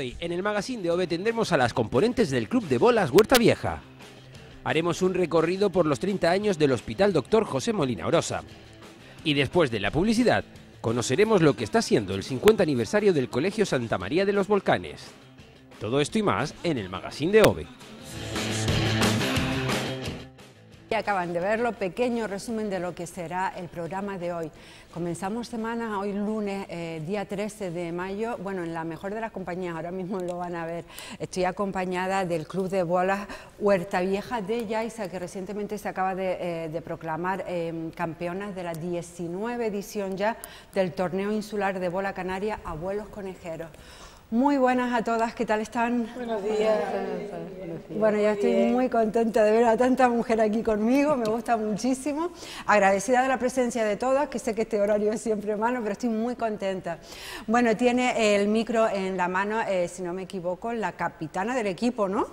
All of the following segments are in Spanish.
Hoy, en el magazine de OVE tendremos a las componentes del Club de Bolas Huerta Vieja. Haremos un recorrido por los 30 años del Hospital Dr. José Molina Orosa. Y después de la publicidad, conoceremos lo que está siendo el 50 aniversario del Colegio Santa María de los Volcanes. Todo esto y más en el magazine de OVE. Acaban de verlo, pequeño resumen de lo que será el programa de hoy. Comenzamos semana hoy lunes, eh, día 13 de mayo, bueno, en la mejor de las compañías, ahora mismo lo van a ver. Estoy acompañada del Club de Bolas Huerta Vieja de Yaiza, que recientemente se acaba de, eh, proclamar eh, campeonas de la 19 edición ya del torneo insular de bola canaria Abuelos Conejeros. Muy buenas a todas, ¿qué tal están? Buenos días. Bueno, ya estoy muy contenta de ver a tanta mujer aquí conmigo, me gusta muchísimo. Agradecida de la presencia de todas, que sé que este horario es siempre malo, pero estoy muy contenta. Bueno, tiene el micro en la mano, eh, si no me equivoco, la capitana del equipo, ¿no?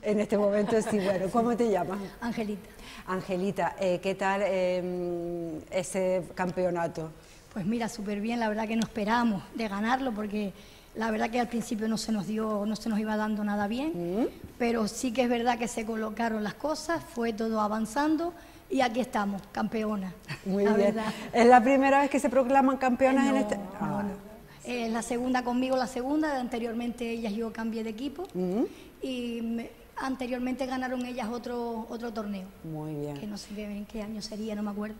En este momento sí, bueno, ¿cómo te llamas? Angelita. Angelita, eh, ¿qué tal em, ese campeonato? Pues mira, súper bien, la verdad que no esperábamos de ganarlo porque la verdad que al principio no se nos dio, no se nos iba dando nada bien, mm. pero sí que es verdad que se colocaron las cosas, fue todo avanzando y aquí estamos, campeonas. Muy bien. ¿Es la primera vez que se proclaman campeonas en este? No, no. Es la segunda conmigo, la segunda, anteriormente ellas yo cambié de equipo mm. y anteriormente ganaron ellas otro, otro torneo. Muy bien. Que no sé en qué año sería, no me acuerdo.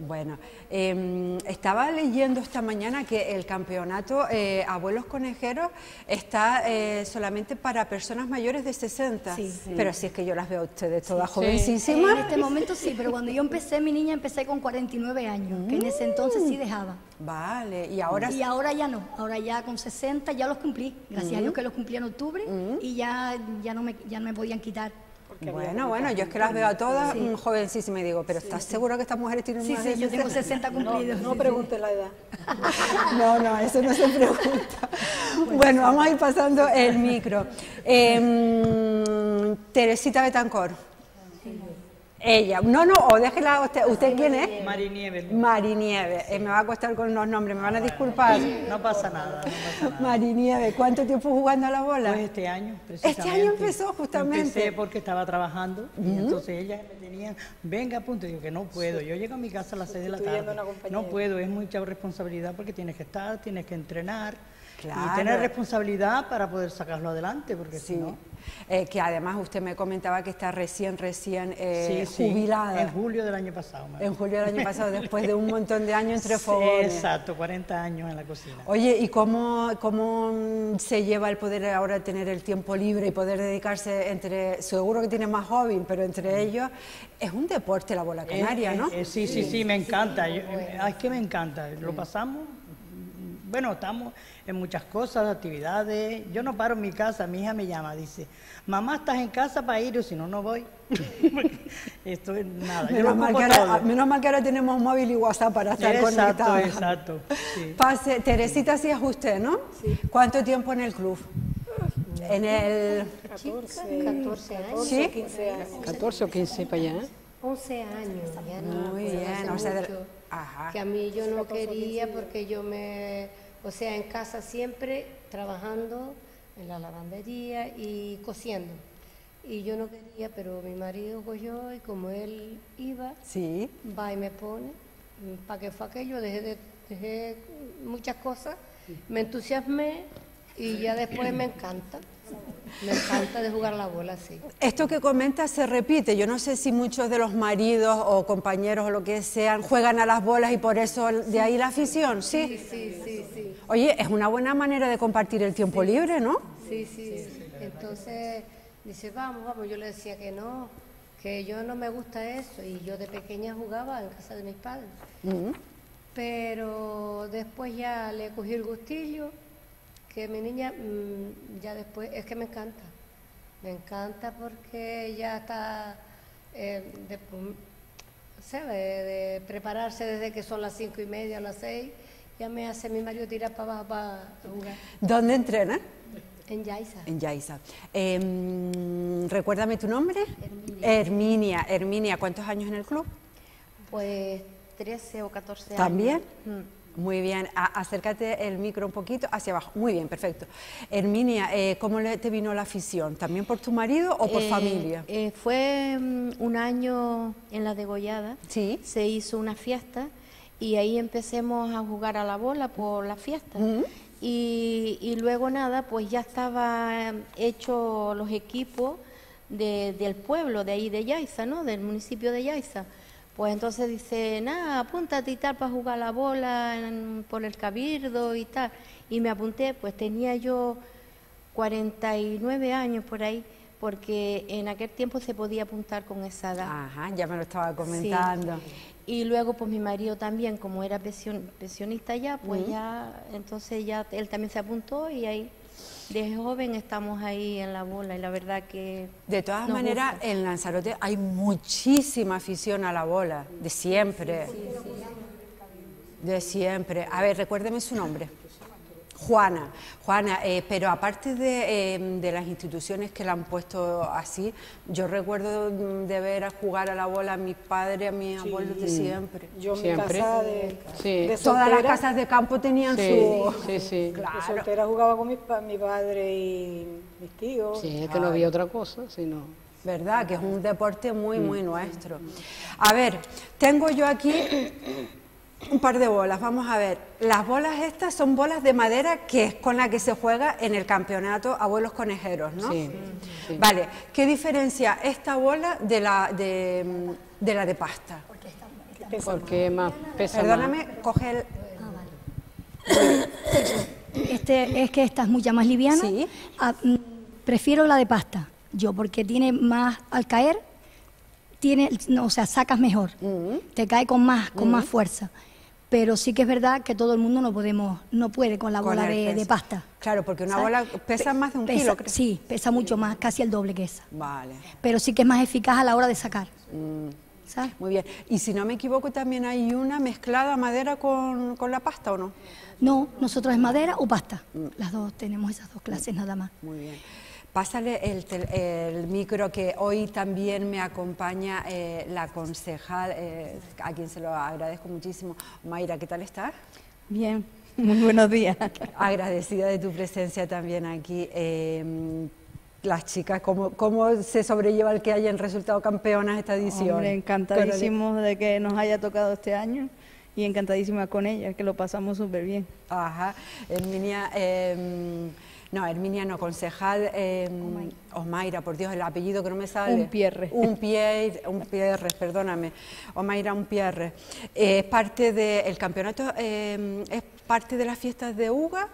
Bueno, em, estaba leyendo esta mañana que el campeonato eh, Abuelos Conejeros está eh, solamente para personas mayores de 60, pero si es que yo las veo a ustedes todas jovencísimas. En este momento sí, pero cuando yo empecé, mi niña empecé con 49 años, que en ese entonces sí dejaba. Vale, y ahora... Y ahora ya no, ahora ya con 60 ya los cumplí, gracias a Dios que los cumplí en octubre y ya, ya, no me, ya no me podían quitar bueno, bueno, yo es que las veo a todas sí. jovencísimas y digo, pero ¿estás seguro que estas mujeres tienen sí, más Sí, yo tengo 60 cumplidos. No, pregunte la edad. no, no, eso no se pregunta. Bueno, vamos a ir pasando el micro. Eh, Teresita Betancor. Ella, no, no, o déjela usted. ¿Usted quién es? Marinieve. Marinieve. Eh, me va a costar con los nombres, me van a disculpar. No pasa nada, no pasa nada. Marinieve, ¿cuánto tiempo jugando a la bola? Pues este año, precisamente. Este año empezó justamente. Empecé porque estaba trabajando y entonces ellas me tenían, venga, a punto, digo que no puedo. Yo llego a mi casa a las 6 de la tarde. No puedo, es mucha responsabilidad porque tienes que estar, tienes que entrenar. Y tener responsabilidad para poder sacarlo adelante, porque si no... Eh, que además usted me comentaba que está recién, recién eh, jubilada. en julio del año pasado. En julio del año pasado, después de un montón de años entre fogones. exacto, 40 años en la cocina. Oye, ¿y cómo, cómo se lleva el poder ahora tener el tiempo libre y poder dedicarse entre, seguro que tiene más hobby, pero entre mm. ellos, es un deporte la bola canaria, ¿no? sí, sí, sí, me encanta, es que me encanta, lo pasamos bueno, estamos en muchas cosas, actividades. Yo no paro en mi casa, mi hija me llama, dice, mamá, ¿estás en casa para ir? O si no, no voy. Esto es nada. Menos, mal que ahora, menos, mal que ahora, tenemos móvil y WhatsApp para estar exacto, conectados. Exacto, sí. Pase, Teresita, sí es usted, ¿no? Sí. ¿Cuánto tiempo en el club? En el... 14, 14 años. ¿Sí? 15 años. 14 o 15 para allá. 11 años, ya no. Muy bien, o sea, que a mí yo no quería porque yo me, o sea, en casa siempre trabajando en la lavandería y cosiendo. Y yo no quería, pero mi marido cogió y como él iba, sí. va y me pone, para que fue aquello, dejé, de, dejé muchas cosas, me entusiasmé y ya después me encanta. Me encanta de jugar la bola, sí. Esto que comenta se repite. Yo no sé si muchos de los maridos o compañeros o lo que sean juegan a las bolas y por eso de ahí la afición, ¿sí? Sí, sí, sí. Oye, es una buena manera de compartir el tiempo libre, ¿no? Sí, sí. Entonces, dice, vamos, vamos. Yo le decía que no, que yo no me gusta eso. Y yo de pequeña jugaba en casa de mis padres. Pero después ya le cogí el gustillo que mi niña mm, ya después, es que me encanta, me encanta porque ya está eh, de, De, prepararse desde que son las cinco y media, a las seis, ya me hace mi marido tirar para abajo para jugar. ¿Dónde entrena? En Yaiza. En Yaiza. Em, recuérdame tu nombre. Herminia. Herminia. Herminia, ¿cuántos años en el club? Pues 13 o 14 años. ¿También? Mm. Muy bien, acércate el micro un poquito hacia abajo. Muy bien, perfecto. Herminia, eh, ¿cómo le, te vino la afición? ¿También por tu marido o por Eh, familia? eh, fue mm, un año en la degollada. Sí. Se hizo una fiesta y ahí empecemos a jugar a la bola por la fiesta. Mm. Y, y luego nada, pues ya estaba hecho los equipos de- del pueblo, de ahí de Yaiza, ¿no? Del municipio de Yaiza. Pues entonces dice, nada, apúntate y tal para jugar la bola en- por el cabildo y tal. Y me apunté, pues tenía yo 49 años por ahí, porque en aquel tiempo se podía apuntar con esa edad. Ajá, ya me lo estaba Sí. comentando. Y luego pues mi marido también, como era pension- pensionista ya, pues ya, entonces ya él también se apuntó y ahí desde joven estamos ahí en la bola y la verdad que... De todas maneras, gusta. en Lanzarote hay muchísima afición a la bola, de siempre. De siempre. A ver, recuérdeme su nombre. Juana. Juana, eh, pero aparte de, eh, de las instituciones que la han puesto así, yo recuerdo mm, de ver a jugar a la bola a mi padre, a mis abuelos de siempre. Yo en mi Siempre. casa de, Sí. de Todas las casas de campo tenían Sí, su... sí, sí. de Claro. soltera jugaba con mi, pa- mi padre y mis tíos. Sí, es que no había otra cosa, sino... ¿Verdad? Que es un deporte muy, muy nuestro. A ver, tengo yo aquí un par de bolas. Vamos a ver. Las bolas estas son bolas de madera que es con la que se juega en el campeonato Abuelos Conejeros, ¿no? Sí, sí. Vale. ¿Qué diferencia esta bola de la de, mm, de la de pasta? Porque más pesa más. Perdóname, coge el... Este, es que esta es mucha más liviana. Sí. Ah, mm, prefiero la de pasta, yo, porque tiene más, al caer, tiene, no, o sea, sacas mejor. Mm. Te cae con más, con más fuerza. Pero sí que es verdad que todo el mundo no podemos, no puede con la bola de, pasta. Claro, porque una ¿sabes? bola pesa Pe- más de un pesa- kilo, creo. Sí, pesa mucho más, casi el doble que esa. Vale. Pero sí que es más eficaz a la hora de sacar. Mm. ¿Sabes? Muy bien. Y si no me equivoco, también hay una mezclada madera con, con la pasta, ¿o no? No, nosotros es madera o pasta. Mm. Las dos tenemos esas dos clases nada más. Muy bien. Pásale el, el micro que hoy también me acompaña eh, la concejal, eh, a quien se lo agradezco muchísimo. Mayra, ¿qué tal estás? Bien, muy buenos días. Agradecida de tu presencia también aquí. Eh, las chicas, ¿cómo, ¿cómo se sobrelleva el que hayan resultado campeonas esta edición? Hombre, encantadísimos de que nos haya tocado este año y encantadísima con ella, que lo pasamos súper bien. Ajá, Herminia, eh, no, Herminia no, concejal eh, Omaira, por Dios, el apellido que no me sale. Unpierre. Un Pierre, un Pierre, perdóname. Omaira un Pierre. Es parte del campeonato, eh, es parte de las fiestas de Uga.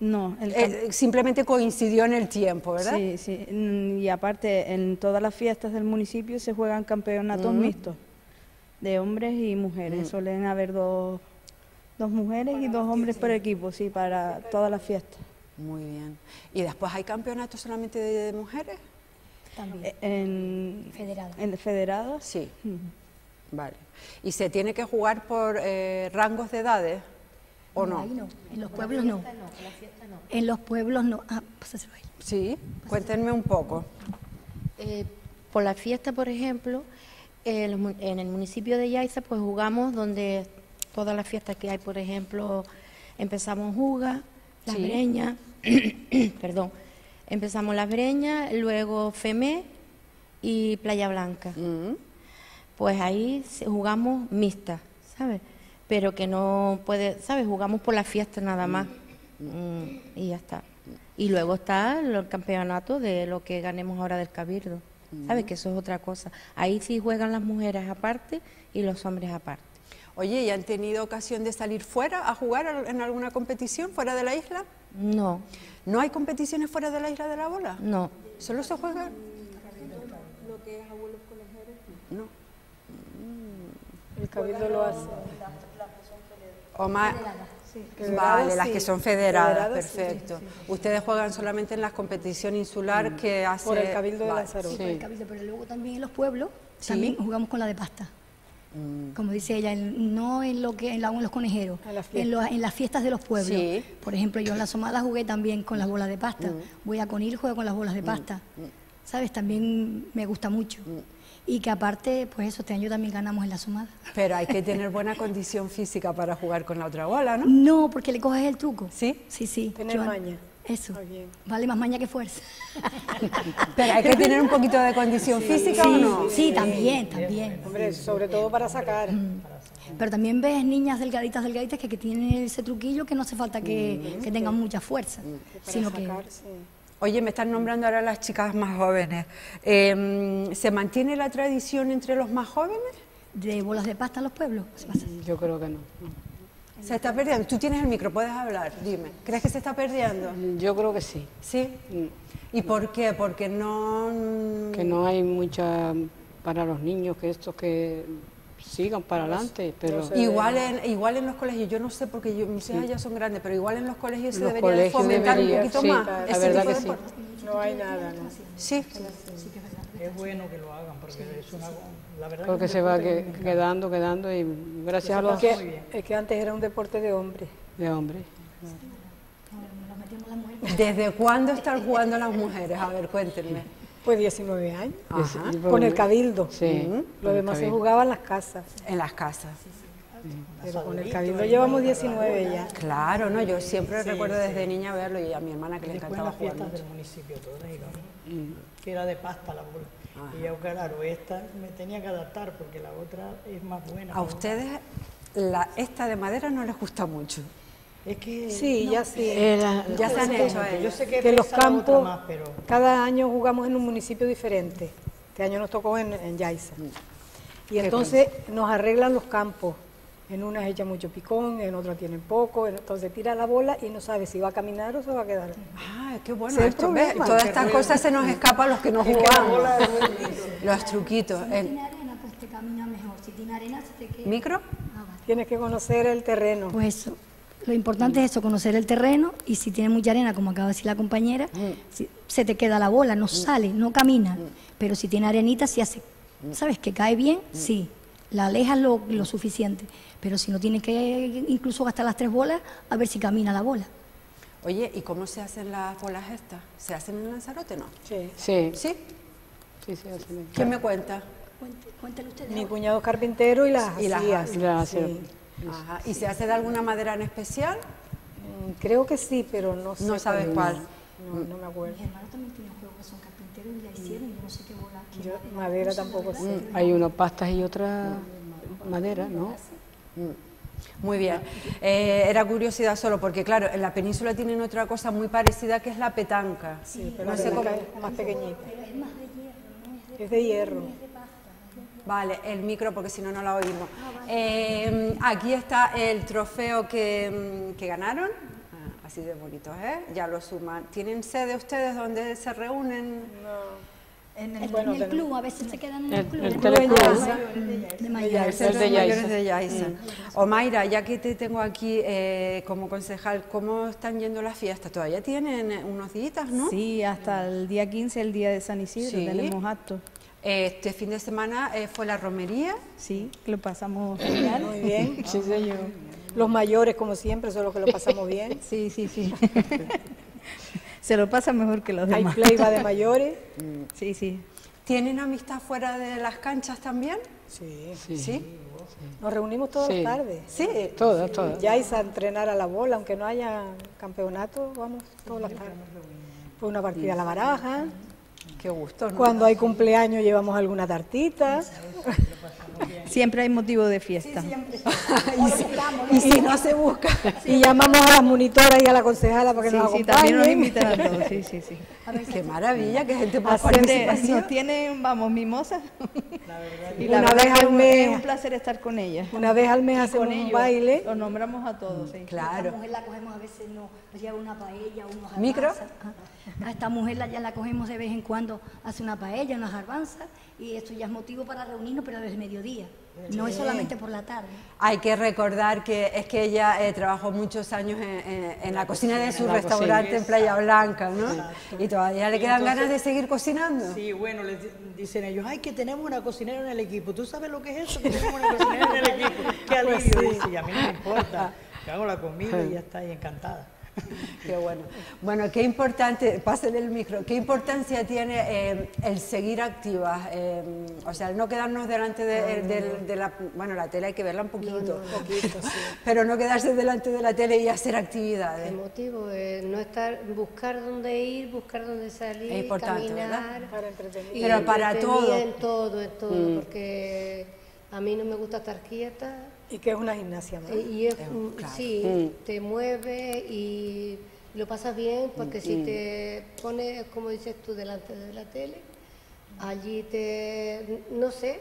No, el Eh, simplemente coincidió en el tiempo, ¿verdad? Sí, sí. mm, Y aparte, en todas las fiestas del municipio se juegan campeonatos mixtos de hombres y mujeres. Suelen haber dos, dos mujeres y dos hombres por equipo, sí, para todas las fiestas. Muy bien. ¿Y después hay campeonatos solamente de mujeres? También. Eh, En, Federadas. en federadas. Sí. Vale. ¿Y se tiene que jugar por eh, rangos de edades o no? ahí no, en los pueblos no. En los pueblos no. Ah, pásaselo ahí. Sí, cuéntenme un poco. Eh, por la fiesta, por ejemplo, los mu- en el municipio de Yaiza, pues jugamos donde todas las fiestas que hay, por ejemplo, empezamos Juga, Las Sí. Breñas, perdón, empezamos Las Breñas, luego Femé y Playa Blanca. Mm, Pues ahí jugamos mixta, ¿sabes? Pero que no puede, ¿sabes? Jugamos por la fiesta nada más. Mm, y ya está. Y luego está el campeonato de lo que ganemos ahora del Cabildo, ¿sabes? Que eso es otra cosa. Ahí sí juegan las mujeres aparte y los hombres aparte. Oye, ¿y han tenido ocasión de salir fuera a jugar en alguna competición fuera de la isla? No, ¿No hay competiciones fuera de la isla de la bola? no. ¿Solo se juega? No. El cabildo lo hace. O más- Federadas, Vale, las sí. que son federadas, sí, perfecto. Ustedes juegan solamente en la competición insular que hace... Por el cabildo de Vale. Lanzarote. por el cabildo, pero luego también en los pueblos Sí. también jugamos con la de pasta. Como dice ella, en- no en lo que en, la- en los conejeros, En las en, lo- en las fiestas de los pueblos. Sí. Por ejemplo, yo en la Somada jugué también con las bolas de pasta. Voy a Conil, juego con las bolas de pasta. ¿Sabes? También me gusta mucho. y que aparte, pues eso, este año también ganamos en la sumada. Pero hay que tener buena condición física para jugar con la otra bola, ¿no? No, porque le coges el truco. ¿Sí? Sí, sí. Tener maña. Eso. Vale más maña que fuerza. Pero hay que tener un poquito de condición física o no. Sí, también, también. Hombre, sobre todo para sacar. Pero también ves niñas delgaditas, delgaditas que, que tienen ese truquillo que no hace falta que, que tengan mucha fuerza, Para sino que. Oye, me están nombrando ahora las chicas más jóvenes. Eh, ¿Se mantiene la tradición entre los más jóvenes? de bolas de pasta en los pueblos. Yo creo que no. Se está perdiendo. Tú tienes el micro, puedes hablar. Dime. ¿Crees que se está perdiendo? Yo creo que sí. Sí. ¿Y por qué? Porque no. Que no hay mucha para los niños, que estos que sigan para adelante, pero Igual en, igual en los colegios, yo no sé porque yo, mis hijas ya son grandes, pero igual en los colegios se Los debería de colegios fomentar debería, un poquito sí, más. la ese verdad que sí. No hay nada, ¿no? Sí. Es bueno que lo hagan porque es una, la verdad creo que es un se va que- quedando, quedando y gracias a los Es que, es que antes era un deporte de hombres. de hombres. ¿Desde cuándo están jugando las mujeres? A ver, cuéntenme. Pues 19 años. Ajá. Con el cabildo. Sí, con Lo demás se jugaba en las casas. En las casas. Pero con el cabildo llevamos 19 ya. Claro, no, yo siempre recuerdo desde niña verlo y a mi hermana que le encantaba las jugar mucho. del municipio todas que era de pasta la bola. Y yo, claro, esta me tenía que adaptar porque la otra es más buena. A ustedes la, esta de madera no les gusta mucho. Es que Sí, ya sí. Era- Ya se han hecho yo sé que, que los campos, más, pero cada año jugamos en un municipio diferente. Este año nos tocó en, en Yaiza. Y entonces nos arreglan los campos. En unas echa mucho picón, en otras tienen poco, en- entonces tira la bola y no sabe si va a caminar o se va a quedar. Ah, qué bueno. Todas estas cosas se nos escapan a los que no Es que la jugamos. Los truquitos. Si El tiene arena, pues te camina mejor. Si tiene arena, se te queda. micro. Ah, vale. Tienes que conocer el terreno. Pues eso. Lo importante es eso, conocer el terreno y si tiene mucha arena, como acaba de decir la compañera, si- se te queda la bola, no sale, no camina. Pero si tiene arenita, si hace, ¿sabes? Que cae bien, sí. La alejas lo, lo suficiente. Pero si no tienes que incluso gastar las tres bolas, a ver si camina la bola. Oye, ¿y cómo se hacen las bolas estas? ¿Se hacen en Lanzarote no? Sí. Sí, ¿Sí? sí, sí, así mismo. ¿Quién me cuenta? Cuéntale usted. Mi cuñado es carpintero y las Y las hacía. hace. Y las sí. Ajá. ¿Y se hace de alguna madera en especial? Mm, Creo que sí, pero no sé. No sabes cuál. cuál. No, no me acuerdo. Mis hermanos también tienen juegos que son carpinteros y la hicieron, yo no sé qué bola. Yo madera, no tampoco sé. verdad. Hay unas pastas y otra madera, ¿no? Muy bien. Eh, era curiosidad solo porque, claro, en la península tienen otra cosa muy parecida que es la petanca. Sí, pero no la sé cómo. es más pequeñita. Es de hierro. Vale, el micro porque si no, no la oímos. Eh, aquí está el trofeo que, mm, que ganaron. Ah, así de bonitos, ¿eh? Ya lo suman. ¿Tienen sede ustedes donde se reúnen? En el, Bueno, en el club, a veces se quedan en el, El- club. el. Yaiza. De Yaiza. de Yaiza. Omaira, ya que te tengo aquí eh, como concejal, ¿cómo están yendo las fiestas? Todavía tienen eh, unos días, ¿no? Sí, hasta el día 15, el día de San Isidro, Sí. tenemos actos. Este fin de semana eh, fue la romería. Sí, lo pasamos genial. Muy bien. Sí, señor. Los mayores, como siempre, son los que lo pasamos bien. Sí, sí, sí. Se lo pasa mejor que los Hay demás. play va de mayores. Sí, sí. ¿Tienen amistad fuera de las canchas también? Sí. Sí. ¿Sí? Nos reunimos todas Sí. las tardes. Sí. Todas, todas. Ya a entrenar a la bola, aunque no haya campeonato, vamos todas las tardes. Pues una partida a la baraja. Qué gusto, ¿no? Cuando hay cumpleaños llevamos alguna tartita. Siempre hay motivo de fiesta. y si no se busca. Y llamamos a las monitoras y a la concejala para que Sí, nos sí, acompañen. también nos invitan a todos. Sí, sí, sí. Qué maravilla, qué gente por Hacen- participación. Nos tienen, vamos, mimosas. Y Una la verdad vez al es un- mes. es un placer estar con ellas. Una vez al mes Y hacemos con un baile. Los nombramos a todos, sí. Claro. Esta mujer la cogemos a veces, no, nos lleva una paella, unos ¿Micro? A esta mujer la, ya la cogemos de vez en cuando, hace una paella, unas garbanzas, y esto ya es motivo para reunirnos, pero desde mediodía. No es solamente por la tarde. Hay que recordar que es que ella eh, trabajó muchos años en, en- en la cocina de su la restaurante cocina. en Playa Blanca, ¿no? Y todavía le quedan ganas de seguir cocinando. Sí, bueno, les di- dicen ellos, ay, que tenemos una cocinera en el equipo. ¿Tú sabes lo que es eso? Que tenemos una cocinera en el equipo. Qué alivio, dice, y a mí no me importa. Que hago la comida y ya está, y encantada. Qué bueno. Bueno, qué importante, pasen el micro, qué importancia tiene eh, el seguir activas, eh, o sea, el no quedarnos delante de, de- de la, bueno, la tele hay que verla un poquito, pero no quedarse delante de la tele y hacer actividades. El motivo es no estar, buscar dónde ir, buscar dónde salir, Es importante, caminar. ¿verdad? Para entretener. Pero para entretenida todo. En todo, en todo, Mm. porque a mí no me gusta estar quieta. Y que es una gimnasia más. Y, y es, Es- mm, claro. sí, Mm. te mueve y lo pasas bien, porque si Mm. te pones, como dices tú, delante de la tele, allí te, no sé,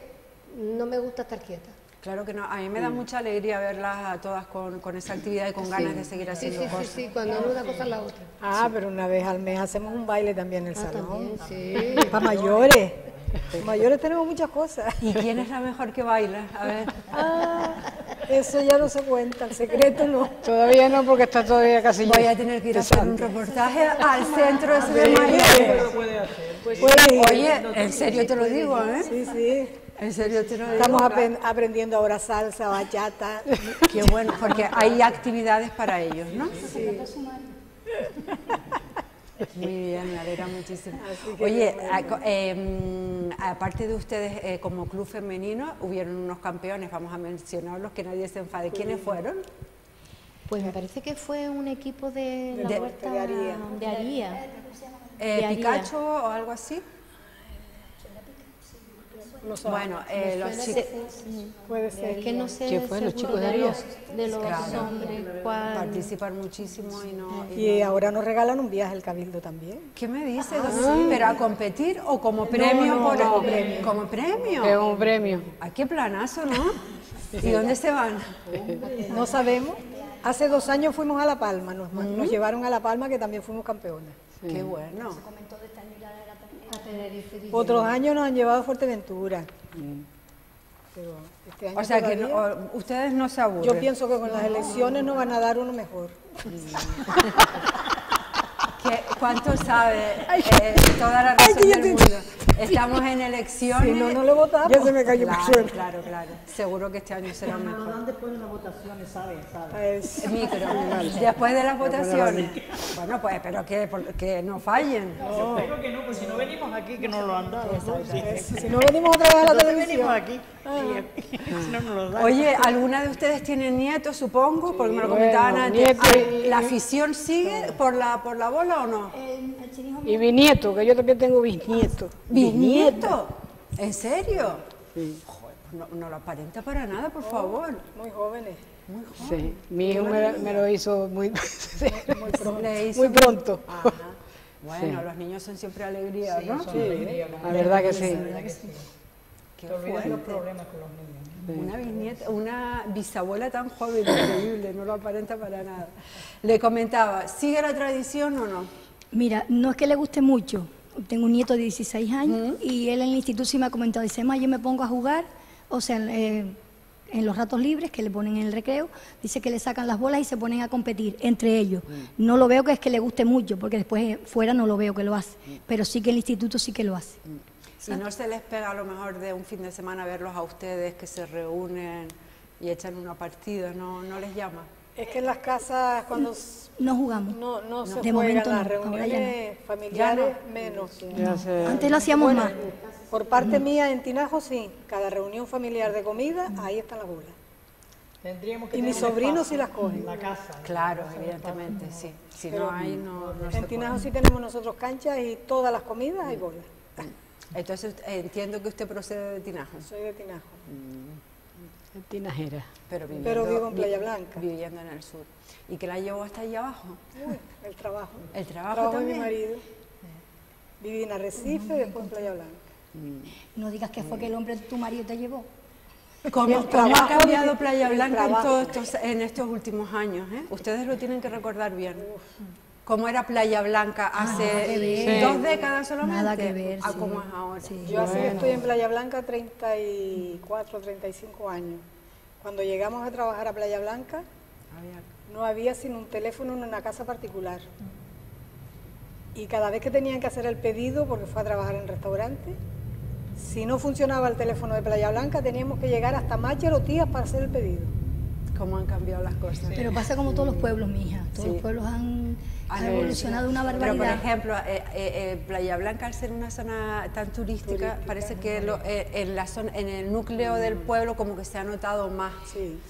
no me gusta estar quieta. Claro que no, a mí me da mucha alegría verlas a todas con, con esa actividad y con ganas de seguir Sí, haciendo sí, sí, cosas. sí, cuando una cosa la otra. Ah, pero una vez al mes hacemos un baile también en el Ah, salón. también, sí. Para mayores. Mayores tenemos muchas cosas. ¿Y quién es la mejor que baila? A ver. Ah, eso ya no se cuenta, el secreto no. Todavía no, porque está todavía casi Voy a tener que ir a hacer un reportaje al centro ese de Miami. Pues Oye, en serio te lo digo, ¿eh? Sí, sí. En serio te lo digo. Estamos apren- aprendiendo ahora salsa, bachata. Qué bueno, porque hay actividades para ellos, ¿no? Muy bien, me alegra muchísimo. Oye, a- eh, aparte de ustedes eh, como club femenino, hubieron unos campeones, vamos a mencionarlos, que nadie se enfade. ¿Quiénes fueron? Pues me parece que fue un equipo de la De- huerta de Aría. de Aría. Eh, De Aría. ¿Picacho o algo así? Bueno, eh, los Suena chicos... que- Puede ser. Es que no sé ¿Quién fue? ¿Los chicos de de los, de los Claro. hombres. cuál- Participan muchísimo y no... y Y no- ahora nos regalan un viaje al Cabildo también. ¿Qué me dice? ¿Pero a competir o como premio? no, por como el- premio. ¿Como premio? Es un premio. Ay, qué planazo, ¿no? ¿Y dónde se van? No sabemos. Hace dos años fuimos a La Palma, nos, nos llevaron a La Palma que también fuimos campeones. Qué bueno. A Tenerife. dije. Otros años nos han llevado a Fuerteventura. Pero este año O sea que no- ustedes no se aburren. yo pienso que con las elecciones nos van a dar uno mejor. ¿Cuánto sabe eh, toda la razón del mundo? Estamos en elecciones. Si no, no le votamos. Ya se me cayó claro, por suerte. claro, claro. Seguro que este año será mejor. después de las votaciones, ¿sabes? Es- Micro. Después de las votaciones. Bueno, pues espero que, que no fallen. Espero que no, pues si no venimos aquí, que nos lo han dado. Si no venimos otra vez a la televisión. venimos aquí, no nos dan. Oye, ¿alguna de ustedes tiene nietos, supongo? Porque me lo comentaban bueno, antes. nietos Ah, ¿La afición sigue por la, por la bola o no? Y bisnieto, que yo también tengo bisnieto. ¿Bisnieto? ¿En serio? Joder, no, no lo aparenta para nada, por favor. Muy jóvenes. Sí, mi hijo me, me lo hizo muy, hizo- muy pronto. Ajá. Bueno, los niños son siempre alegría, ¿no? La verdad que sí. Qué Te olvidas fuerte. los problemas con los niños. Una bisnieta, una bisabuela tan joven, increíble, no lo aparenta para nada. Le comentaba, ¿sigue la tradición o no? Mira, no es que le guste mucho. Tengo un nieto de 16 años y él en el instituto sí me ha comentado, dice, ma, yo me pongo a jugar, o sea, eh, en los ratos libres que le ponen en el recreo, dice que le sacan las bolas y se ponen a competir entre ellos. No lo veo que es que le guste mucho, porque después eh, fuera no lo veo que lo hace, pero sí que el instituto sí que lo hace. Y no se les pega a lo mejor de un fin de semana verlos a ustedes que se reúnen y echan una partida, ¿no, no les llama? Es que en las casas cuando No jugamos. no, no se De juegan momento las no, ahora ya no. reuniones familiares, menos. Ya sé. Antes lo hacíamos más. Por parte mía en Tinajo sí, cada reunión familiar de comida, ahí están las bolas. Tendríamos que Y mis sobrinos sí las cogen. en La casa. Claro, evidentemente, sí. Si no hay, no, no se En Tinajo sí tenemos nosotros canchas y todas las comidas hay bolas. Entonces eh, entiendo que usted procede de Tinajo, Soy de Tinajo. Tinajera. pero viviendo, Pero vivo en Playa Blanca. Viviendo en el sur. ¿Y qué la llevó hasta allá abajo? Uy, el trabajo. ¿El trabajo Trabajo de mi también? marido. Viví en Arrecife, después en Playa Blanca. No digas que fue que el hombre de tu marido te llevó. ¿Cómo, cómo ha cambiado Playa Blanca en, todos estos, en estos últimos años? eh? Ustedes lo tienen que recordar bien. ¿Cómo era Playa Blanca hace dos décadas solamente? Nada que ver, ¿A sí. cómo es ahora? Yo así estoy en Playa Blanca 34, 35 años. Cuando llegamos a trabajar a Playa Blanca, no había sino un teléfono en una casa particular. Y cada vez que tenían que hacer el pedido, porque fue a trabajar en restaurante, si no funcionaba el teléfono de Playa Blanca, teníamos que llegar hasta Mácharo Tías para hacer el pedido. cómo han cambiado las cosas. Pero pasa como todos los pueblos, mi hija. Todos los pueblos han, han evolucionado una barbaridad. Pero, por ejemplo, eh, eh, eh, Playa Blanca, al ser una zona tan turística, parece que en, la zona, en el núcleo del pueblo como que se ha notado más.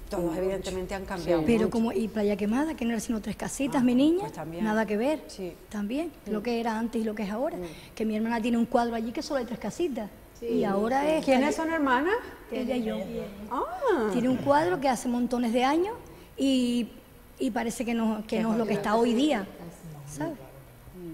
Todos evidentemente han cambiado Pero como, y Playa Quemada, que no era sino tres casitas, mi niña, pues nada que ver. También, lo que era antes y lo que es ahora. Que mi hermana tiene un cuadro allí que solo hay tres casitas. Y ahora es... ¿Quiénes son hermanas? Ella y yo. Ah. Tiene un cuadro que hace montones de años y, parece que no, que no es lo que está hoy día. ¿Sabes?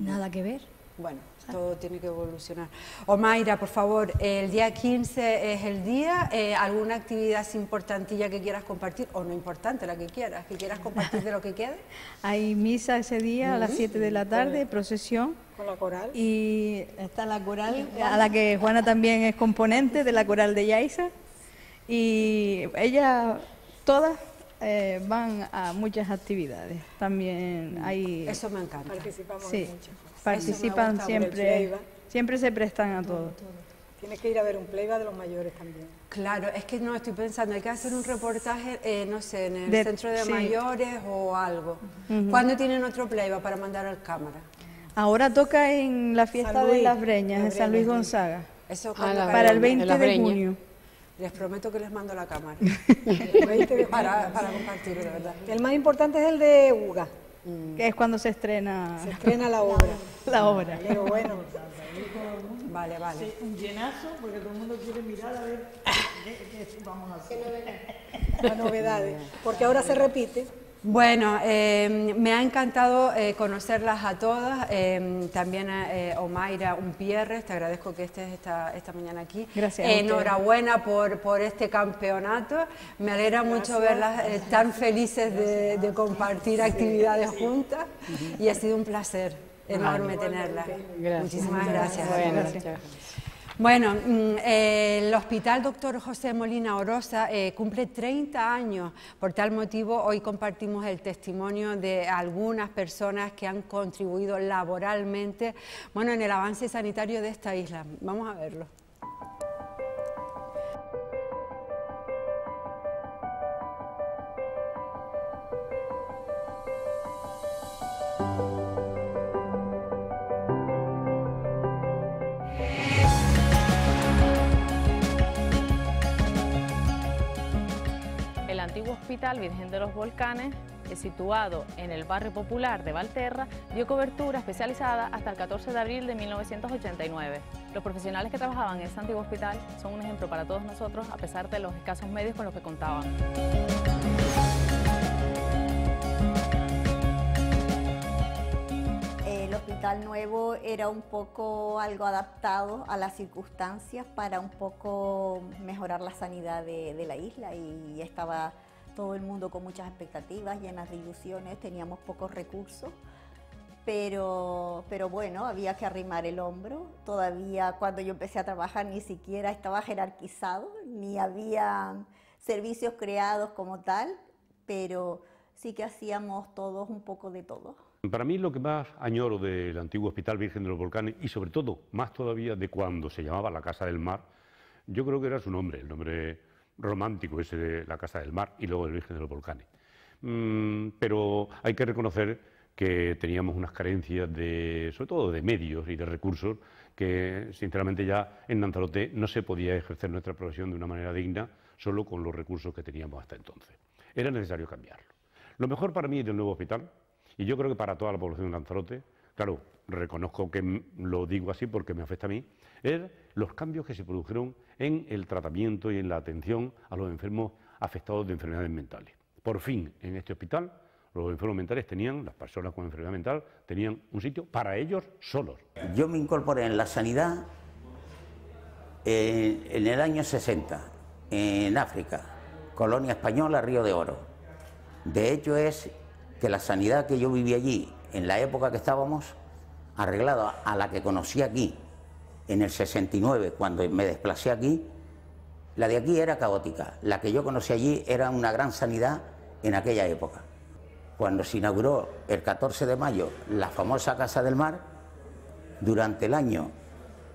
Nada que ver. Bueno, todo tiene que evolucionar. Omaira, por favor, el día 15 es el día. Eh, ¿Alguna actividad importantilla que quieras compartir? O no importante, la que quieras, que quieras compartir de lo que quede. Hay misa ese día a las 7 de la tarde, procesión. Con la coral. Y está la coral, a la que Juana también es componente de la coral de Yaiza. Y ella, todas eh, van a muchas actividades. También hay... Eso me encanta. Participamos sí, participan siempre, siempre se prestan a todo. Tienes que ir a ver un playback de los mayores también. Claro, es que no estoy pensando, hay que hacer un reportaje, eh, no sé, en el centro de mayores o algo. ¿Cuándo tienen otro playback para mandar al cámara? Ahora toca en la fiesta de las Breñas, en San Luis Gonzaga. Eso ah, para el 20 de junio. Les prometo que les mando la cámara. para, para compartir, de verdad. El más importante es el de Uga. Que es cuando se estrena. Se estrena la obra. la obra. Pero bueno. Vale, vale. un llenazo, porque todo el mundo quiere mirar a ver qué, vamos a hacer. Las novedades. Porque ahora se repite. Bueno, eh, me ha encantado eh, conocerlas a todas, eh, también a Omaira Umpierres, te agradezco que estés esta, esta mañana aquí. Gracias. Enhorabuena por, por este campeonato, me alegra mucho verlas tan felices de, compartir actividades juntas. Y ha sido un placer enorme tenerlas. Muchísimas gracias. gracias. Bueno, mm, el Hospital Doctor José Molina Orosa eh, cumple 30 años. Por tal motivo, hoy compartimos el testimonio de algunas personas que han contribuido laboralmente bueno, en el avance sanitario de esta isla. Vamos a verlo. Virgen de los Volcanes, situado en el barrio popular de Valterra, dio cobertura especializada hasta el 14 de abril de 1989. Los profesionales que trabajaban en este antiguo hospital son un ejemplo para todos nosotros a pesar de los escasos medios con los que contaban. El hospital nuevo era un poco algo adaptado a las circunstancias para un poco mejorar la sanidad de la isla y estaba todo el mundo con muchas expectativas, llenas de ilusiones, teníamos pocos recursos, pero, pero bueno, había que arrimar el hombro. Todavía cuando yo empecé a trabajar ni siquiera estaba jerarquizado, ni había servicios creados como tal, pero sí que hacíamos todos un poco de todo. Para mí lo que más añoro del antiguo Hospital Virgen de los Volcanes y sobre todo, más todavía de cuando se llamaba la Casa del Mar, yo creo que era su nombre, el nombre romántico ese de la Casa del Mar y luego el Virgen de los Volcanes. Mm, pero hay que reconocer que teníamos unas carencias de, sobre todo de medios y de recursos, que sinceramente ya en Lanzarote no se podía ejercer nuestra profesión de una manera digna solo con los recursos que teníamos hasta entonces. Era necesario cambiarlo. Lo mejor para mí del nuevo hospital, y yo creo que para toda la población de Lanzarote, claro, reconozco que lo digo así porque me afecta a mí, es los cambios que se produjeron en el tratamiento y en la atención a los enfermos afectados de enfermedades mentales. Por fin, en este hospital, los enfermos mentales tenían, las personas con enfermedad mental, tenían un sitio para ellos solos. Yo me incorporé en la sanidad eh, en el año 60, en África, colonia española, Río de Oro. De hecho es que la sanidad que yo viví allí, en la época que estábamos, arreglada a la que conocí aquí, en el 69, cuando me desplacé aquí, la de aquí era caótica. La que yo conocí allí era una gran sanidad en aquella época. Cuando se inauguró el 14 de mayo la famosa Casa del Mar, durante el año,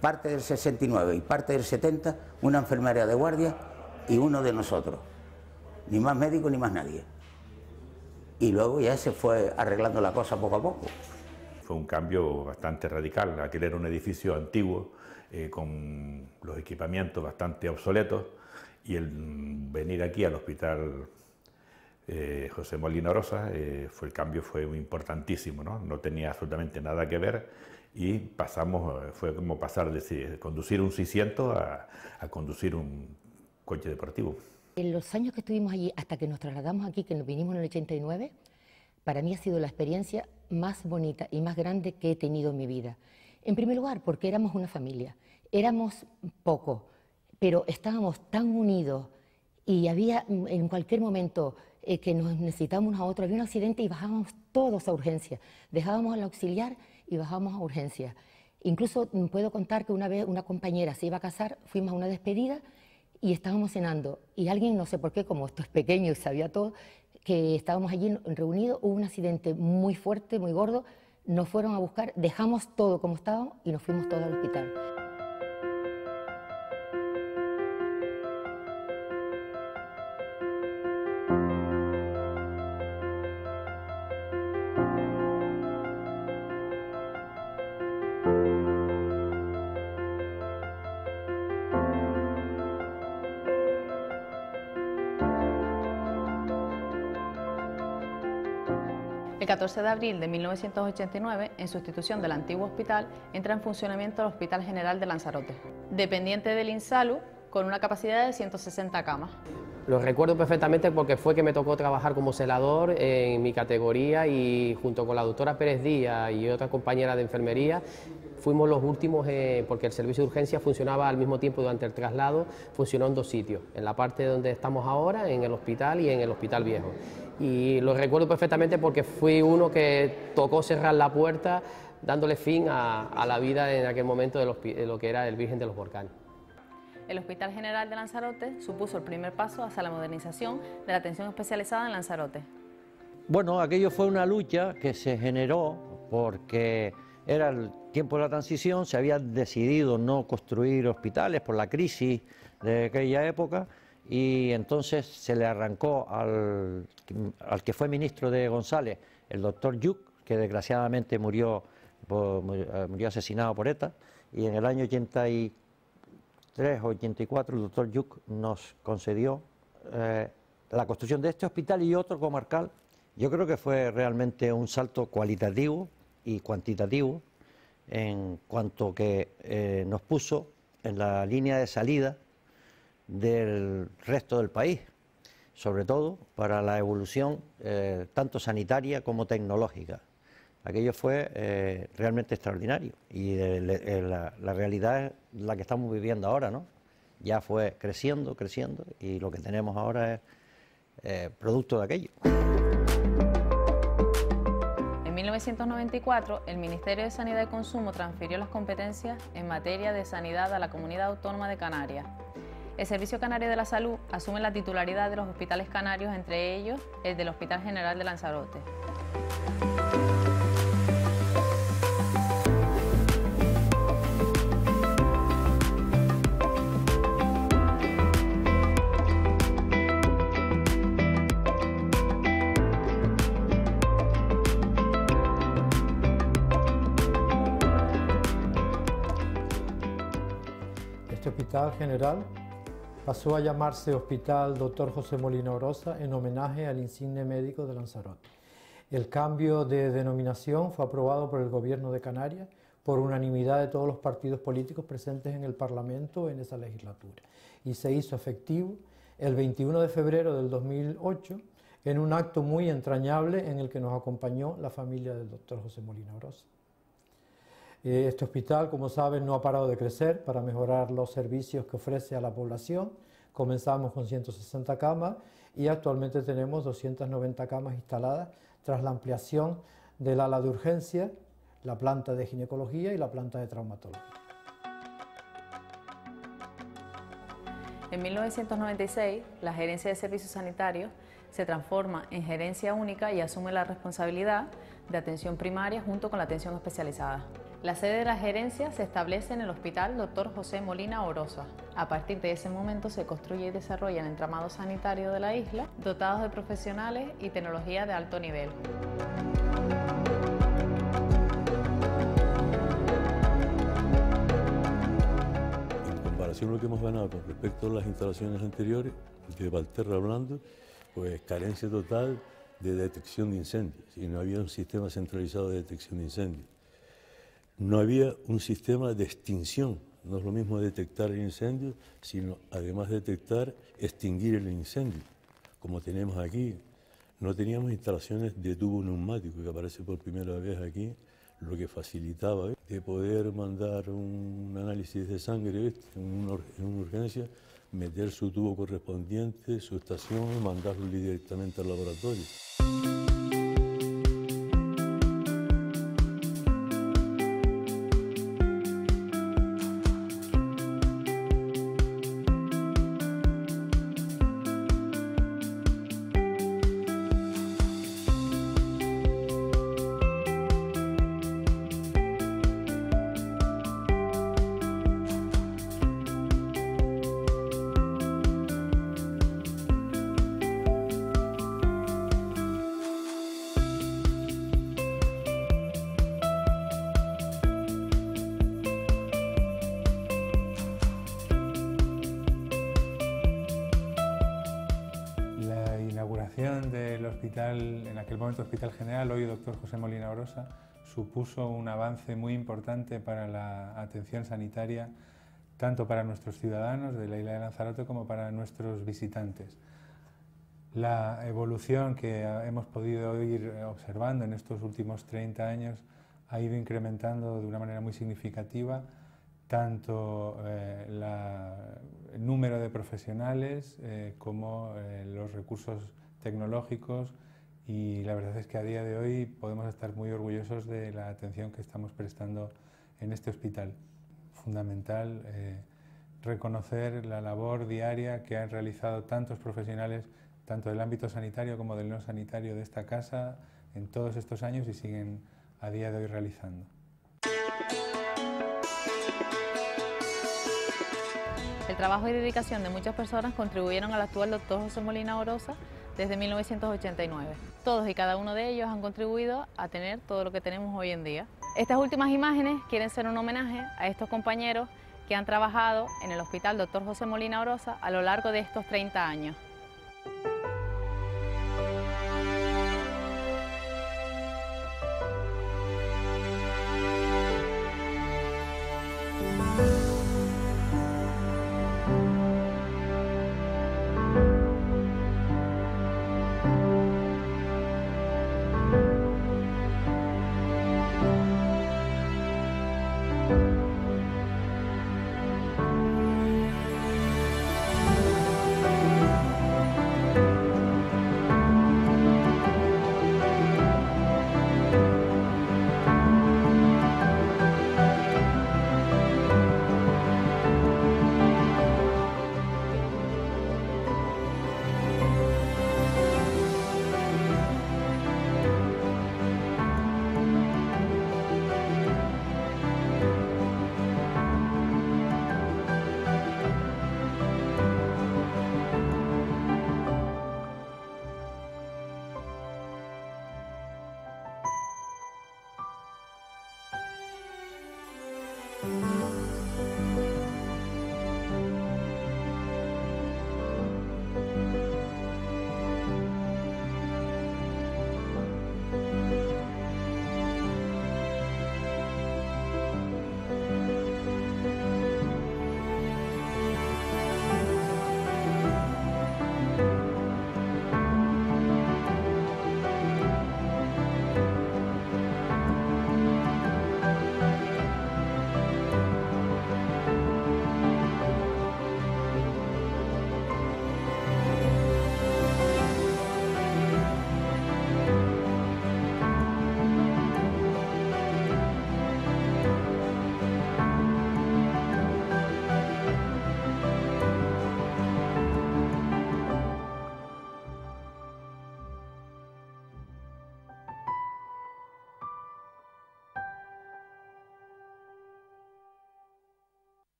parte del 69 y parte del 70, una enfermería de guardia y uno de nosotros. ni más médico ni más nadie. Y luego ya se fue arreglando la cosa poco a poco. Fue un cambio bastante radical. Aquel era un edificio antiguo, eh, con los equipamientos bastante obsoletos, y el venir aquí al hospital eh, José Molina Rosa, eh, fue, el cambio fue importantísimo, ¿no? no tenía absolutamente nada que ver y pasamos, fue como pasar de conducir un 600 a, a conducir un coche deportivo. En los años que estuvimos allí, hasta que nos trasladamos aquí, que nos vinimos en el 89, para mí ha sido la experiencia más bonita y más grande que he tenido en mi vida. En primer lugar, porque éramos una familia, éramos poco, pero estábamos tan unidos y había en cualquier momento eh, que nos necesitábamos a otro, había un accidente y bajábamos todos a urgencia, dejábamos al auxiliar y bajábamos a urgencia. Incluso mm, puedo contar que una vez una compañera se iba a casar, fuimos a una despedida y estábamos cenando y alguien, no sé por qué, como esto es pequeño y sabía todo, que estábamos allí reunidos, hubo un accidente muy fuerte, muy gordo, nos fueron a buscar, dejamos todo como estábamos y nos fuimos todos al hospital. El 14 de abril de 1989, en sustitución del antiguo hospital, entra en funcionamiento el Hospital General de Lanzarote, dependiente del INSALU, con una capacidad de 160 camas. Lo recuerdo perfectamente porque fue que me tocó trabajar como celador en mi categoría y junto con la doctora Pérez Díaz y otra compañera de enfermería fuimos los últimos, eh, porque el servicio de urgencia funcionaba al mismo tiempo durante el traslado, funcionó en dos sitios, en la parte donde estamos ahora, en el hospital y en el hospital viejo. Y lo recuerdo perfectamente porque fui uno que tocó cerrar la puerta dándole fin a, la vida en aquel momento de, lo que era el Virgen de los Volcanes. El Hospital General de Lanzarote supuso el primer paso hacia la modernización de la atención especializada en Lanzarote. Bueno, aquello fue una lucha que se generó porque era el tiempo de la transición, se había decidido no construir hospitales por la crisis de aquella época y entonces se le arrancó al, que fue ministro de González, el doctor Yuc, que desgraciadamente murió, eh, murió asesinado por ETA, y en el año 83 o 84 el doctor Yuc nos concedió eh, la construcción de este hospital y otro comarcal. Yo creo que fue realmente un salto cualitativo y cuantitativo en cuanto que eh, nos puso en la línea de salida del resto del país, sobre todo para la evolución eh, tanto sanitaria como tecnológica. Aquello fue eh, realmente extraordinario y la, la, realidad es la que estamos viviendo ahora, ¿no? Ya fue creciendo, creciendo y lo que tenemos ahora es producto de aquello. 1994, el Ministerio de Sanidad y Consumo transfirió las competencias en materia de sanidad a la Comunidad Autónoma de Canarias. El Servicio Canario de la Salud asume la titularidad de los hospitales canarios, entre ellos el del Hospital General de Lanzarote. Hospital General pasó a llamarse Hospital Dr. José Molina Orosa en homenaje al insigne médico de Lanzarote. El cambio de denominación fue aprobado por el Gobierno de Canarias por unanimidad de todos los partidos políticos presentes en el Parlamento en esa legislatura y se hizo efectivo el 21 de febrero del 2008 en un acto muy entrañable en el que nos acompañó la familia del doctor José Molina Orosa. Eh, este hospital, como saben, no ha parado de crecer para mejorar los servicios que ofrece a la población. Comenzamos con 160 camas y actualmente tenemos 290 camas instaladas tras la ampliación del ala de urgencia, la planta de ginecología y la planta de traumatología. En 1996, la Gerencia de Servicios Sanitarios se transforma en gerencia única y asume la responsabilidad de atención primaria junto con la atención especializada. La sede de la gerencia se establece en el Hospital Dr. José Molina Orosa. A partir de ese momento se construye y desarrolla el entramado sanitario de la isla, dotados de profesionales y tecnología de alto nivel. En comparación a lo que hemos ganado con respecto a las instalaciones anteriores, de Valterra hablando, pues carencia total de detección de incendios y no había un sistema centralizado de detección de incendios. No había un sistema de extinción, no es lo mismo detectar el incendio, sino además detectar, extinguir el incendio, como tenemos aquí. No teníamos instalaciones de tubo neumático, que aparece por primera vez aquí, lo que facilitaba de poder mandar un análisis de sangre en una, en una urgencia meter su tubo correspondiente, su estación y mandarlo directamente al laboratorio. Hospital, en aquel momento Hospital General, hoy Dr. José Molina Orosa, supuso un avance muy importante para la atención sanitaria, tanto para nuestros ciudadanos de la isla de Lanzarote como para nuestros visitantes. La evolución que hemos podido ir observando en estos últimos 30 años ha ido incrementando de una manera muy significativa tanto eh, la- el número de profesionales eh, como eh, los recursos tecnológicos y la verdad es que a día de hoy podemos estar muy orgullosos de la atención que estamos prestando en este hospital. Fundamental eh, reconocer la labor diaria que han realizado tantos profesionales, tanto del ámbito sanitario como del no sanitario de esta casa en todos estos años y siguen a día de hoy realizando. El trabajo y dedicación de muchas personas contribuyeron al actual doctor José Molina Orosa desde 1989. Todos y cada uno de ellos han contribuido a tener todo lo que tenemos hoy en día. Estas últimas imágenes quieren ser un homenaje a estos compañeros que han trabajado en el Hospital Dr. José Molina Orosa a lo largo de estos 30 años.